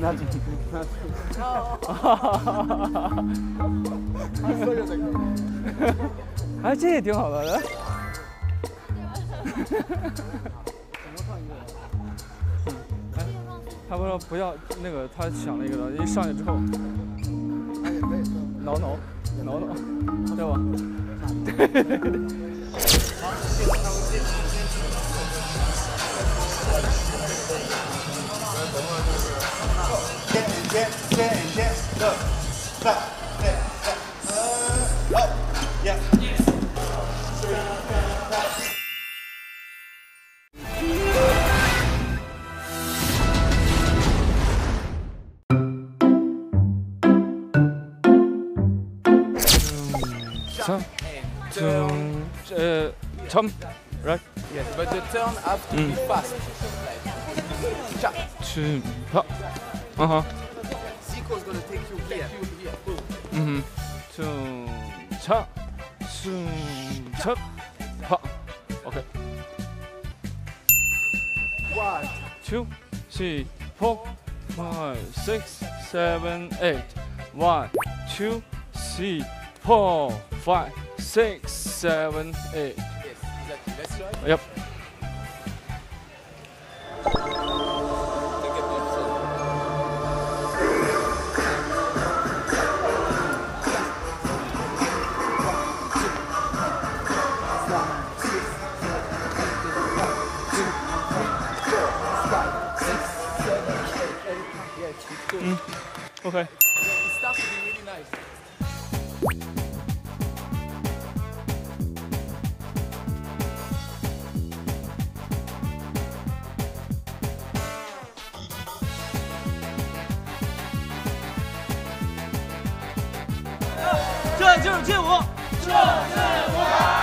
那就那就啊！哈哈哈哈哈哈！哈哈！哎，这也挺好的。哈哈哈哈哈哈！怎么放一个？哎，他们说不要那个，他想了一个，一上去之后，挠挠，挠挠，对吧？对。Uh, Tom, right? Yes, but the turn have to mm. be fast. Like, Ha. Uh huh. Zico's gonna take you here. tum, cha. tum, cha. Ha. Okay. One. Two, three, four, five, six, seven, eight. One, two, three, four, five, six, seven, eight. Yes, exactly. Let's try. Yep. 嗯，OK。这就是街舞。这就是蹈。